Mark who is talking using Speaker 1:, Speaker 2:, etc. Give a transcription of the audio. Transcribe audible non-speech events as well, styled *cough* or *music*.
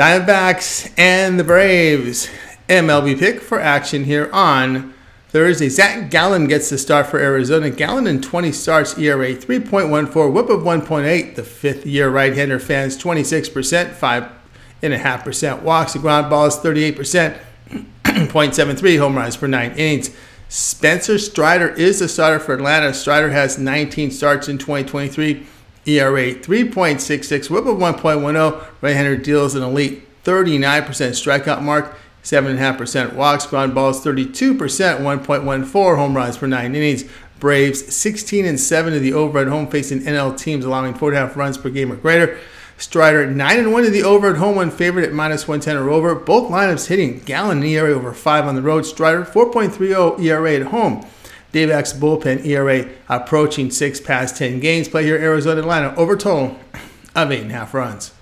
Speaker 1: Diamondbacks and the Braves. MLB pick for action here on Thursday. Zach Gallen gets the start for Arizona. Gallen in 20 starts, ERA 3.14, whip of 1.8. The fifth year right hander fans 26%, 5.5% walks. The ground ball is 38%, *clears throat* 0.73 home runs per nine innings. Spencer Strider is the starter for Atlanta. Strider has 19 starts in 2023. ERA 3.66, whip of 1.10. Right-hander deals an elite 39% strikeout mark, 7.5% walks, ground balls 32%, 1.14 home runs per nine innings. Braves 16 and 7 of the over at home facing NL teams, allowing 4.5 runs per game or greater. Strider 9 and 1 to the over at home, one favorite at minus 110 or over. Both lineups hitting Gallon Gallen ERA over 5 on the road. Strider 4.30 ERA at home. Dave bullpen ERA approaching six past 10 games. Play here, Arizona, Atlanta, over total of eight and a half runs.